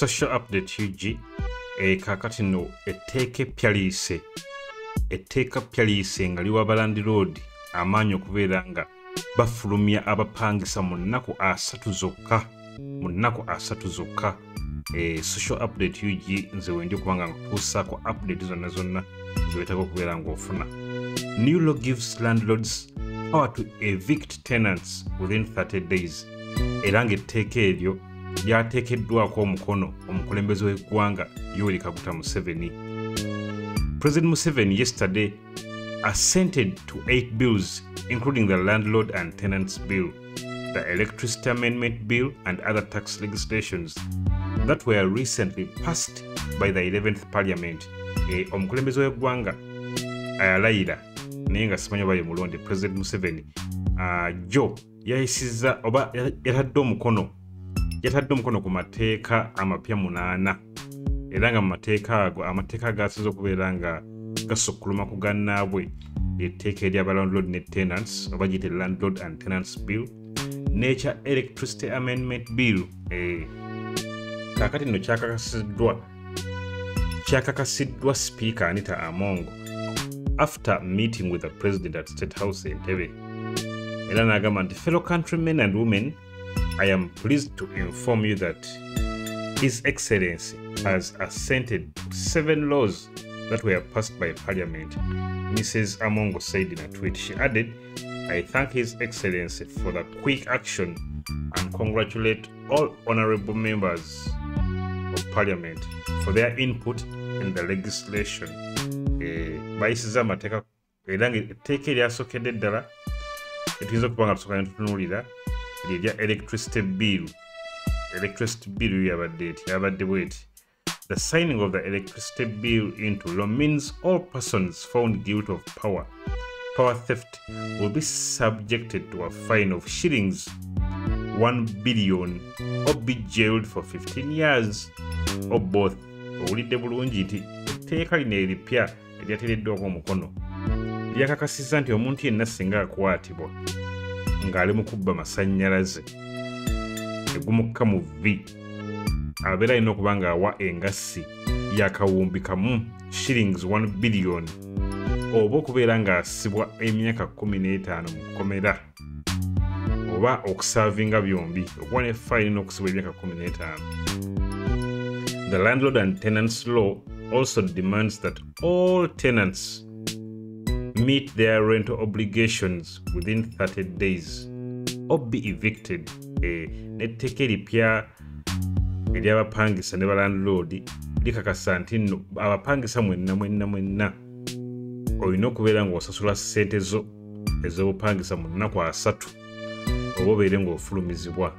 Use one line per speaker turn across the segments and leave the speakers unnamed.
social update ug e, kakati nno etteeka eppya liise etteeka ppya liise nga liwa balandi road amaanyi okubeera nga bafulumya abapangisa mu nnaku asatu zokka mu nnaku asatu zokka. E, social update ug nze wendi okuba nga nkutuusaako update zonna zonna zewetaka okubeera ng'ofuna. New law gives landlords power to evict tenants within 30 days. Era ng'etteeka eryo lyateekeddwako omukono omukulembeze w'eggwanga yoweri kaguta museveni. President museveni yesterday assented to eight bills including the landlord and tenants bill the electricity amendment bill and other tax legislations that were recently passed by the 11th parliament. E, omukulembeze w'eggwanga ayalayira naye nga simanyi oba ye mulonde president museveni uh, jo yayisiza oba yatadde omukono yatadde omukono ku mateeka amapya munaana. Era nga mu mateeka ago amateeka agasiza okubeera nga gasukkuluma ku gannaabwe. Etteeka eryaba landlord ne tenants oba giyite landlord and tenants bill n'ekya electricity amendment bill. Eh, kaakati nno kyakakasiddwa kyakakasiddwa sipiika anita amongo after meeting with the president at state house entebe era n'agamba nti fellow countrymen and women i am pleased to inform you that his excellency has assented to seven laws that were passed by parliament. Mrs amongo said in a tweet she added i thank his excellency for the quick action and congratulate all honorable members of parliament for their input in the legislation. Bayisiza amateeka era nga etteeka eryasookedde eddala etuyinza okuba nga tusooka lyerya electricity bill. Electricity bill yabadde eti yabadde bweti the signing of the electricity bill into law means all persons found guilty of power power theft will be subjected to a fine of shillings 1 billion or be jailed for 15 years or both. Owulidde bulungi nti etteeka lino eripya eryateereddwako omukono lyakakasiza nti omuntu yenna singa akwatibwa ng'ali mu kubba masannyalaze egumukka mu v abeera alina okuba ng'awa engassi yakawumbi kamu shillings 1 billion oba okubeera ng'asibwa emyaka 15 mu kkomera oba okusaavinga byombi okuba ne fayini n'okusibwa emyaka 15 the landlord and tenants law also demands that all tenants meet their rental obligations within 30 days or be evicted. Eh, netteeka eripya eryabapangisa ne balandlord likakasa nti nno abapangisa mwenna mwenna mwenna. Olina okubeera ng'osasula ssente zo ez'obupangisa mu nnaku asatu oba obeere ng'ofulumizibwa.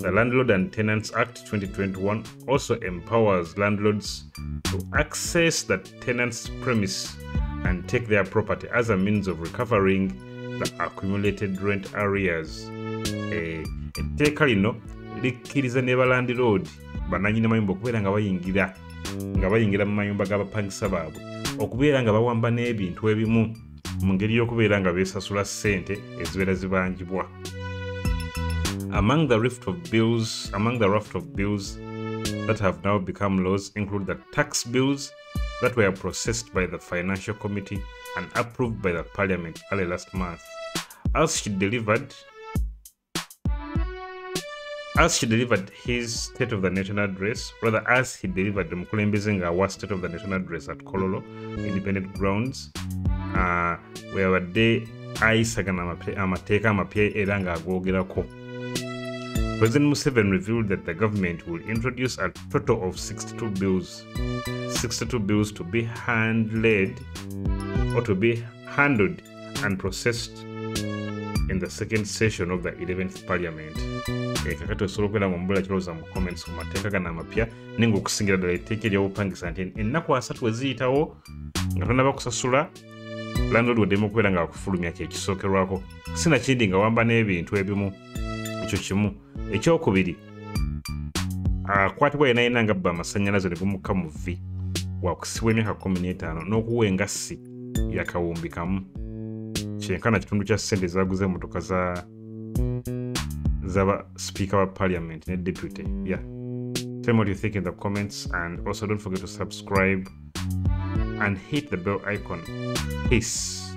The Landlord and Tenants Act 2021 also empowers landlords to access the tenant's premise and take their property as a means of recovering the accumulated rent arrears. etteeka lino likkiriza ne balandiroodi bananyina mayumba okubeera nga bayingira nga bayingira mu mayumba g'abapangisa baabwe okubeera nga bawamba n'ebintu ebimu mu ngeri y'okubeera nga beesasula ssente ezibeera zibanjibwa Among the raft of bills, among the raft of bills that have now become laws include the tax bills that were processed by the Financial Committee and approved by the Parliament early last month. As she delivered, as she delivered his State of the Nation address, rather as he delivered the Mukulembeze Ngawa State of the Nation address at Kololo Independent Grounds, uh, webadde ayisagana amateeka amapya era ng'agoogerako. President Museveni revealed that the government will introduce a total of 62 bills, 62 bills to be hand-led or to be handled and processed in the second session of the 11th parliament. kakati osobola okubeera nga omubula kirowooza mu comments ku mateeka gano amapya naye ngaokusingira ddala etteeka eryobupangisa nti ennaku asatu we ziyitawo nga tonaba kusasula landlord weddemu okubeera nga wakufulumya kyekisookerwako sinakindi nga wamba n'ebintu ebimu ekyo kimu ekyokubiri akwatibwa yena yena nga bba amasannyalaze ne gumukka mu vi wakusibwa emyaka 15 n'okuwa engassi yakawumbi kamu kyenkana kitundu kya ssente ezaguza emmotoka za zaba sipiika wa parliament ne deputy ya Tell me what you think in the comments and also don't forget to subscribe and hit the bell icon. Peace.